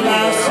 last